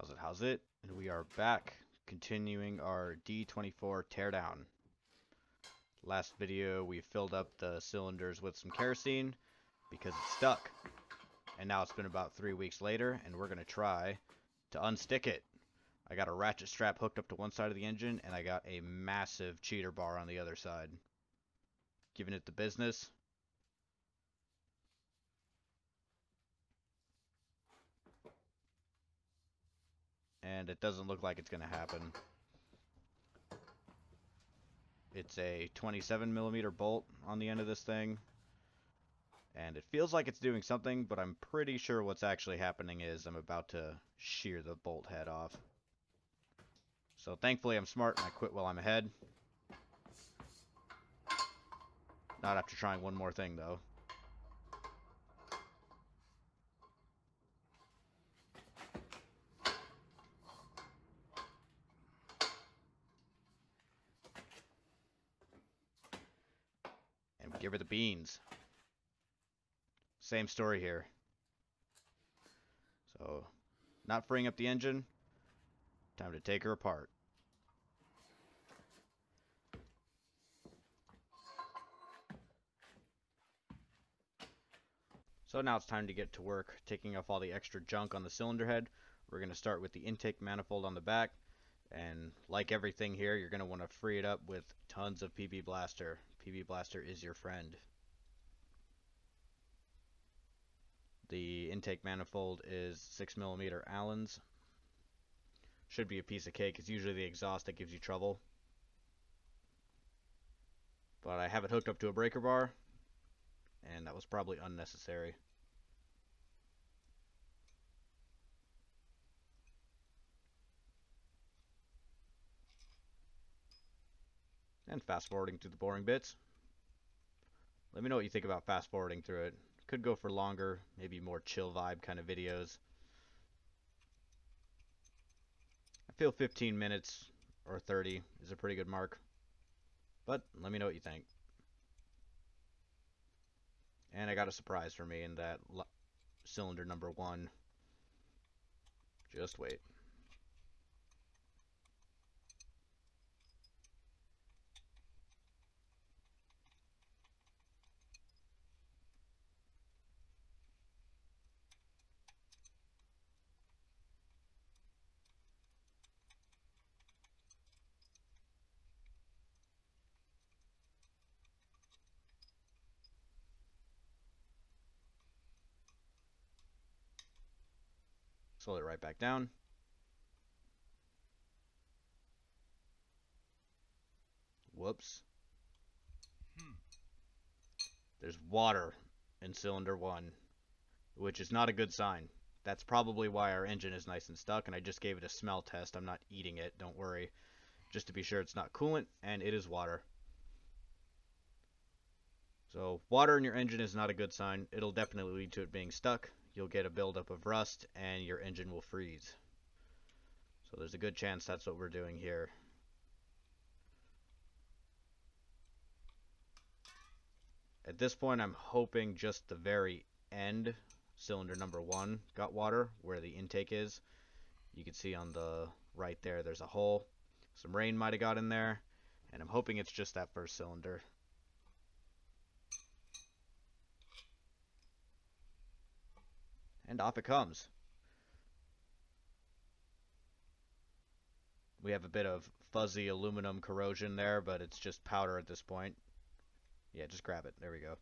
How's it? How's it? And we are back, continuing our D24 teardown. Last video, we filled up the cylinders with some kerosene because it's stuck. And now it's been about three weeks later, and we're going to try to unstick it. I got a ratchet strap hooked up to one side of the engine, and I got a massive cheater bar on the other side. Giving it the business. And it doesn't look like it's going to happen. It's a 27 millimeter bolt on the end of this thing. And it feels like it's doing something, but I'm pretty sure what's actually happening is I'm about to shear the bolt head off. So thankfully I'm smart and I quit while I'm ahead. Not after trying one more thing though. Give her the beans. Same story here. So, not freeing up the engine. Time to take her apart. So now it's time to get to work taking off all the extra junk on the cylinder head. We're going to start with the intake manifold on the back. And like everything here, you're going to want to free it up with tons of PB Blaster. PB Blaster is your friend. The intake manifold is 6mm Allen's. Should be a piece of cake. It's usually the exhaust that gives you trouble. But I have it hooked up to a breaker bar, and that was probably unnecessary. And fast forwarding through the boring bits. Let me know what you think about fast forwarding through it. Could go for longer, maybe more chill vibe kind of videos. I feel 15 minutes or 30 is a pretty good mark. But let me know what you think. And I got a surprise for me in that cylinder number one. Just wait. Slow it right back down. Whoops. Hmm. There's water in cylinder one, which is not a good sign. That's probably why our engine is nice and stuck, and I just gave it a smell test. I'm not eating it, don't worry. Just to be sure it's not coolant, and it is water. So water in your engine is not a good sign. It'll definitely lead to it being stuck you'll get a buildup of rust and your engine will freeze. So there's a good chance that's what we're doing here. At this point, I'm hoping just the very end, cylinder number one, got water, where the intake is. You can see on the right there, there's a hole. Some rain might have got in there, and I'm hoping it's just that first cylinder. And off it comes. We have a bit of fuzzy aluminum corrosion there, but it's just powder at this point. Yeah, just grab it. There we go.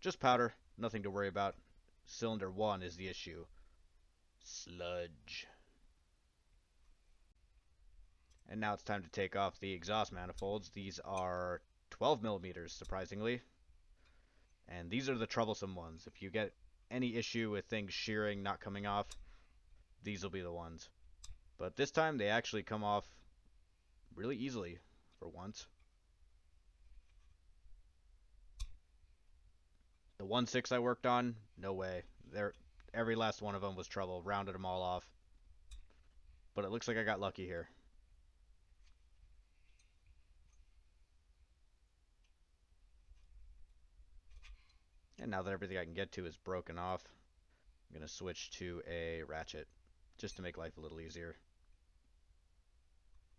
Just powder. Nothing to worry about. Cylinder 1 is the issue. Sludge. And now it's time to take off the exhaust manifolds. These are 12 millimeters, surprisingly. And these are the troublesome ones. If you get any issue with things shearing, not coming off, these will be the ones. But this time they actually come off really easily for once. The 1-6 I worked on, no way. There, every last one of them was trouble. Rounded them all off. But it looks like I got lucky here. And now that everything I can get to is broken off, I'm going to switch to a ratchet just to make life a little easier.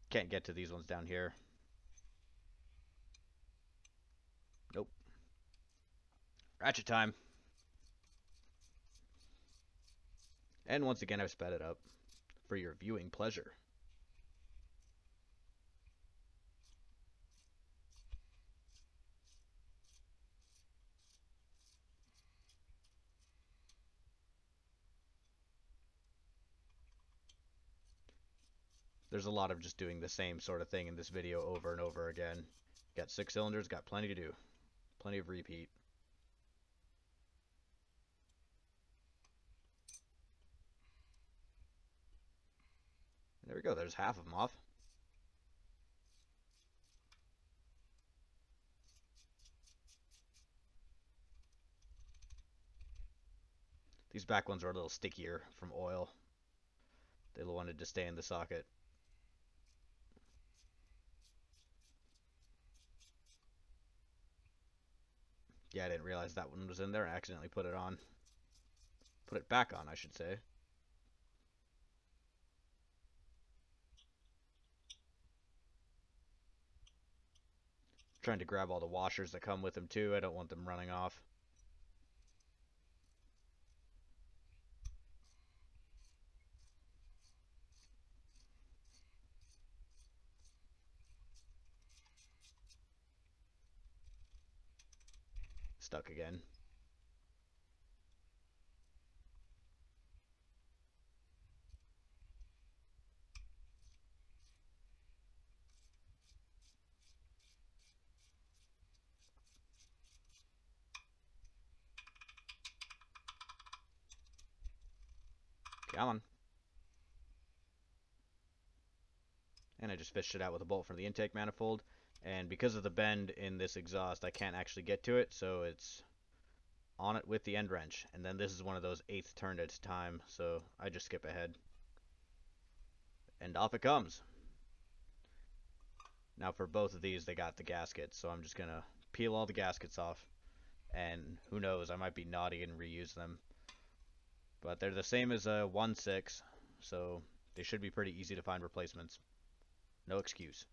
Can't get to these ones down here. Nope. Ratchet time. And once again, I've sped it up for your viewing pleasure. There's a lot of just doing the same sort of thing in this video over and over again. Got six cylinders, got plenty to do. Plenty of repeat. There we go, there's half of them off. These back ones are a little stickier from oil. They wanted to stay in the socket. Yeah, I didn't realize that one was in there. I accidentally put it on. Put it back on, I should say. Trying to grab all the washers that come with them too. I don't want them running off. Stuck again. Come on. And I just fished it out with a bolt from the intake manifold. And because of the bend in this exhaust, I can't actually get to it, so it's on it with the end wrench. And then this is one of those eighth turned at time, so I just skip ahead. And off it comes. Now for both of these, they got the gaskets, so I'm just to peel all the gaskets off. And who knows, I might be naughty and reuse them. But they're the same as a 1.6, so they should be pretty easy to find replacements. No excuse.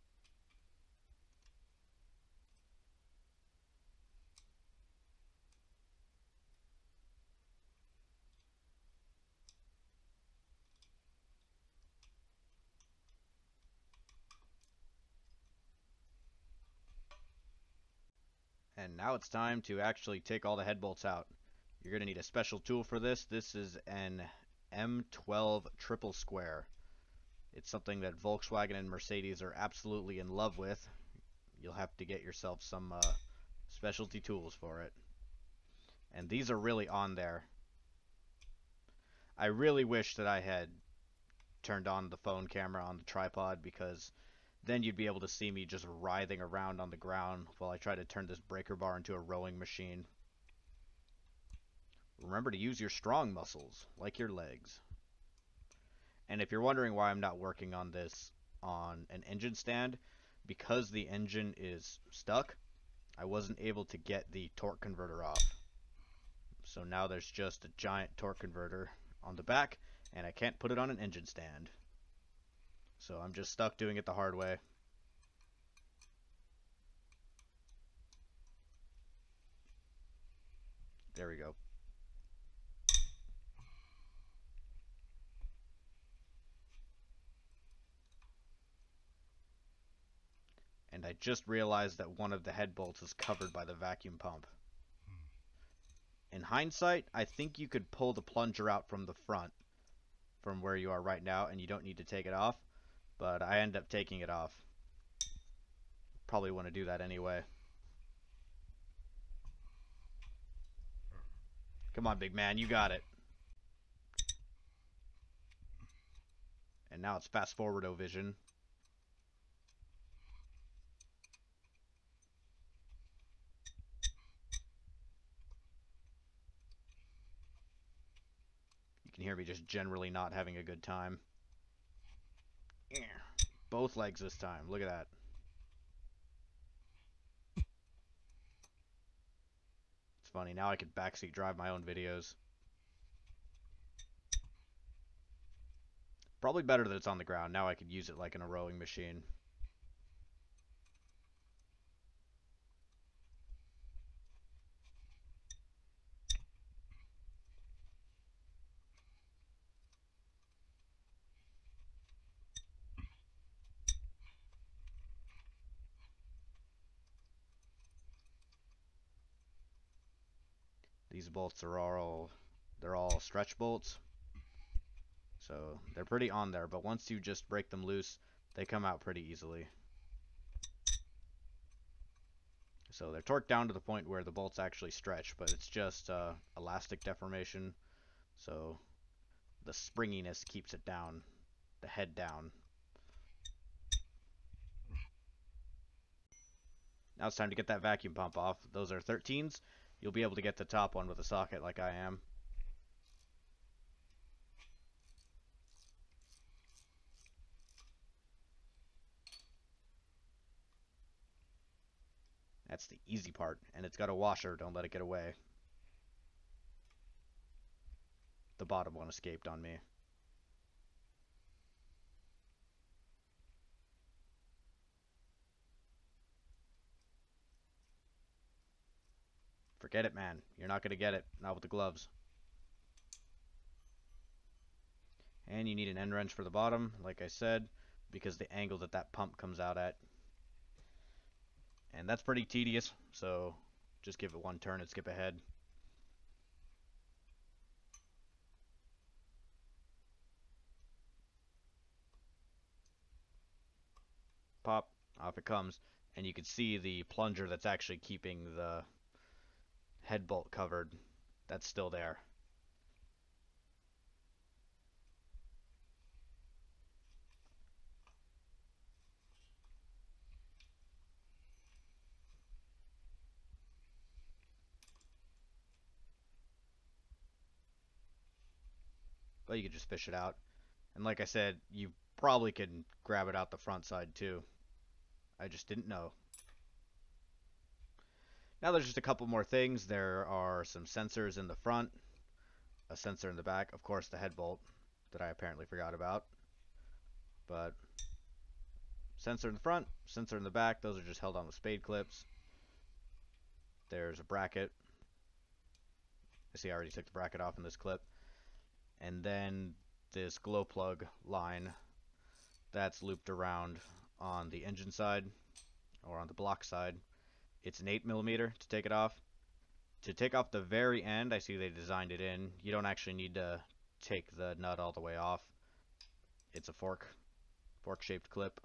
And now it's time to actually take all the head bolts out. You're going to need a special tool for this. This is an M12 triple square. It's something that Volkswagen and Mercedes are absolutely in love with. You'll have to get yourself some uh, specialty tools for it. And these are really on there. I really wish that I had turned on the phone camera on the tripod because then you'd be able to see me just writhing around on the ground while I try to turn this breaker bar into a rowing machine. Remember to use your strong muscles, like your legs. And if you're wondering why I'm not working on this on an engine stand, because the engine is stuck, I wasn't able to get the torque converter off. So now there's just a giant torque converter on the back, and I can't put it on an engine stand. So I'm just stuck doing it the hard way. There we go. And I just realized that one of the head bolts is covered by the vacuum pump. In hindsight, I think you could pull the plunger out from the front from where you are right now and you don't need to take it off but I end up taking it off. Probably want to do that anyway. Come on, big man, you got it. And now it's fast forward O vision. You can hear me just generally not having a good time. Both legs this time. Look at that. It's funny. Now I can backseat drive my own videos. Probably better that it's on the ground. Now I could use it like in a rowing machine. These bolts are all they're all stretch bolts. So they're pretty on there, but once you just break them loose, they come out pretty easily. So they're torqued down to the point where the bolts actually stretch, but it's just uh, elastic deformation. So the springiness keeps it down, the head down. Now it's time to get that vacuum pump off. Those are 13s. You'll be able to get the top one with a socket like I am. That's the easy part, and it's got a washer, don't let it get away. The bottom one escaped on me. Forget it, man. You're not going to get it. Not with the gloves. And you need an end wrench for the bottom, like I said, because the angle that that pump comes out at and that's pretty tedious, so just give it one turn and skip ahead. Pop, off it comes, and you can see the plunger that's actually keeping the head bolt covered. That's still there. but you could just fish it out. And like I said, you probably can grab it out the front side too. I just didn't know. Now there's just a couple more things. There are some sensors in the front, a sensor in the back, of course the head bolt that I apparently forgot about. But sensor in the front, sensor in the back, those are just held on with spade clips. There's a bracket. I see I already took the bracket off in this clip and then this glow plug line that's looped around on the engine side or on the block side. It's an 8 millimeter to take it off. To take off the very end, I see they designed it in. You don't actually need to take the nut all the way off. It's a fork, fork-shaped clip.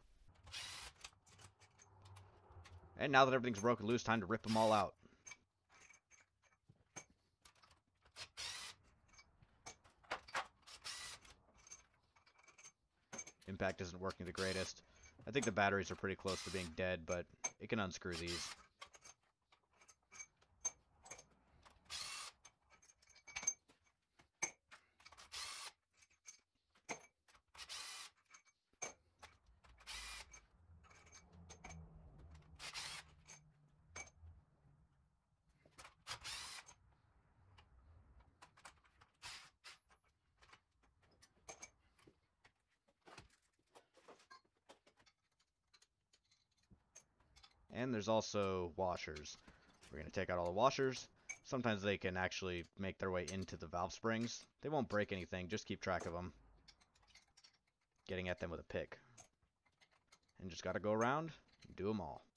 And now that everything's broken loose, time to rip them all out. Impact isn't working the greatest. I think the batteries are pretty close to being dead, but it can unscrew these. There's also washers. We're going to take out all the washers. Sometimes they can actually make their way into the valve springs. They won't break anything, just keep track of them. Getting at them with a pick. And just got to go around and do them all.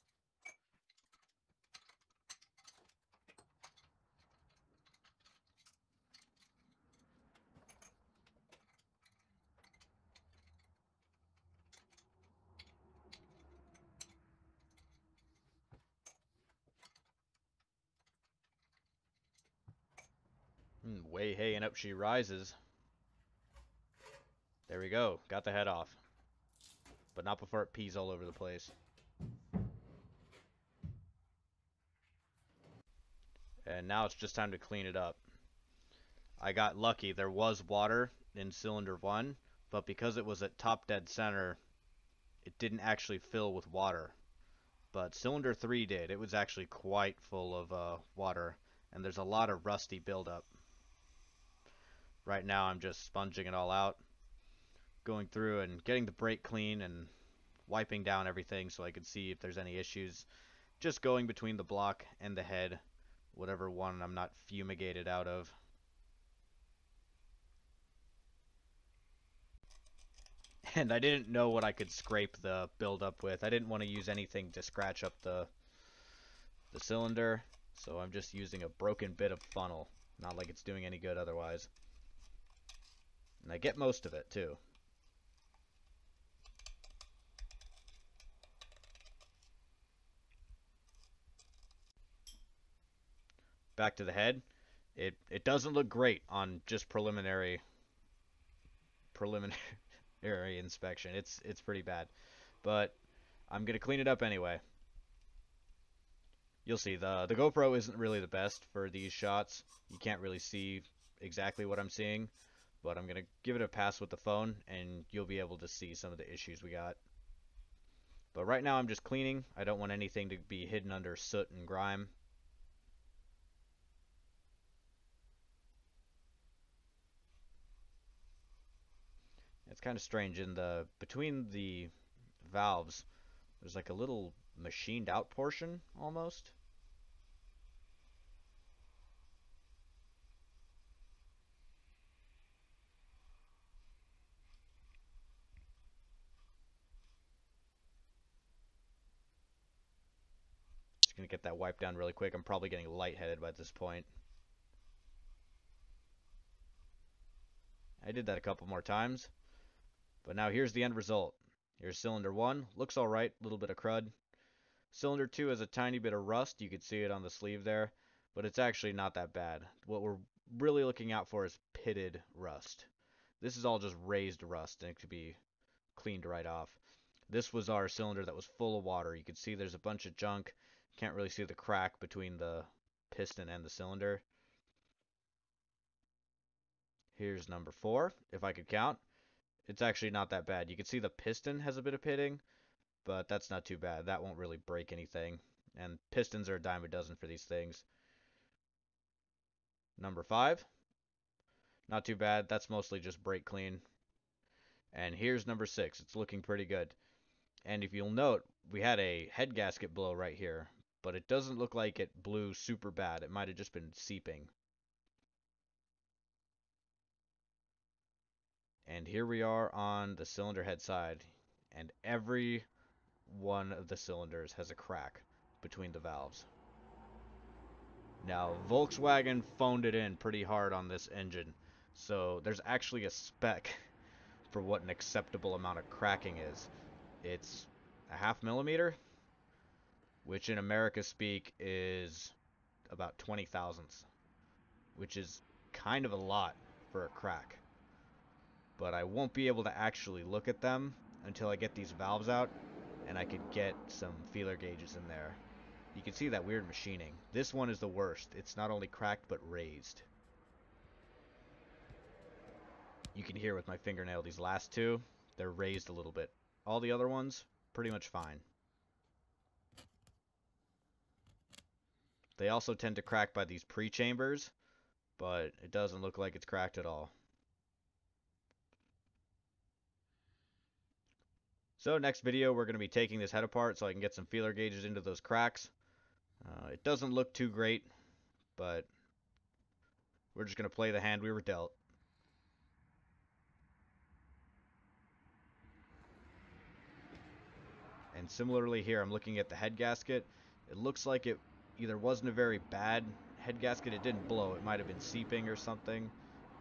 Hmm, way hey and up she rises. There we go. Got the head off. But not before it pees all over the place. And now it's just time to clean it up. I got lucky. There was water in cylinder 1, but because it was at top dead center, it didn't actually fill with water. But cylinder 3 did. It was actually quite full of uh, water, and there's a lot of rusty buildup. Right now I'm just sponging it all out. going through and getting the brake clean and wiping down everything so I could see if there's any issues. Just going between the block and the head, whatever one I'm not fumigated out of. And I didn't know what I could scrape the buildup with. I didn't want to use anything to scratch up the the cylinder, so I'm just using a broken bit of funnel. Not like it's doing any good otherwise. And I get most of it, too. Back to the head. It it doesn't look great on just preliminary preliminary inspection. It's it's pretty bad. But I'm going to clean it up anyway. You'll see the the GoPro isn't really the best for these shots. You can't really see exactly what I'm seeing, but I'm going to give it a pass with the phone and you'll be able to see some of the issues we got. But right now I'm just cleaning. I don't want anything to be hidden under soot and grime. It's kind of strange in the between the valves there's like a little machined out portion almost. Get that wiped down really quick. I'm probably getting lightheaded by this point. I did that a couple more times. But now here's the end result. Here's cylinder 1. Looks alright, little bit of crud. Cylinder 2 has a tiny bit of rust. You can see it on the sleeve there. But it's actually not that bad. What we're really looking out for is pitted rust. This is all just raised rust and it could be cleaned right off. This was our cylinder that was full of water. You can see there's a bunch of junk. Can't really see the crack between the piston and the cylinder. Here's number four, if I could count. It's actually not that bad. You can see the piston has a bit of pitting, but that's not too bad. That won't really break anything. And pistons are a dime a dozen for these things. Number five. Not too bad. That's mostly just brake clean. And here's number six. It's looking pretty good. And if you'll note, we had a head gasket blow right here, but it doesn't look like it blew super bad. It might have just been seeping. And here we are on the cylinder head side, and every one of the cylinders has a crack between the valves. Now, Volkswagen phoned it in pretty hard on this engine, so there's actually a spec for what an acceptable amount of cracking is. It's a half millimeter, which in America speak is about 20 thousandths, which is kind of a lot for a crack but I won't be able to actually look at them until I get these valves out and I could get some feeler gauges in there. You can see that weird machining. This one is the worst. It's not only cracked but raised. You can hear with my fingernail these last two, they're raised a little bit. All the other ones, pretty much fine. They also tend to crack by these pre-chambers, but it doesn't look like it's cracked at all. So next video, we're going to be taking this head apart so I can get some feeler gauges into those cracks. Uh, it doesn't look too great, but we're just going to play the hand we were dealt. And similarly here, I'm looking at the head gasket. It looks like it either wasn't a very bad head gasket, it didn't blow, it might have been seeping or something,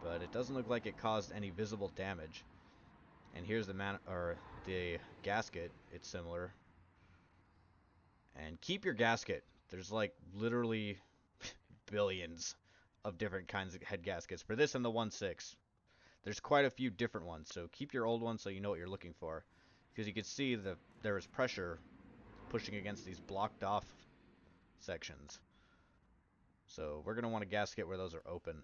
but it doesn't look like it caused any visible damage. And here's the man or the gasket. It's similar. And keep your gasket. There's like literally billions of different kinds of head gaskets for this and the 1.6. There's quite a few different ones, so keep your old one so you know what you're looking for. Because you can see that there is pressure pushing against these blocked off sections. So we're going to want a gasket where those are open.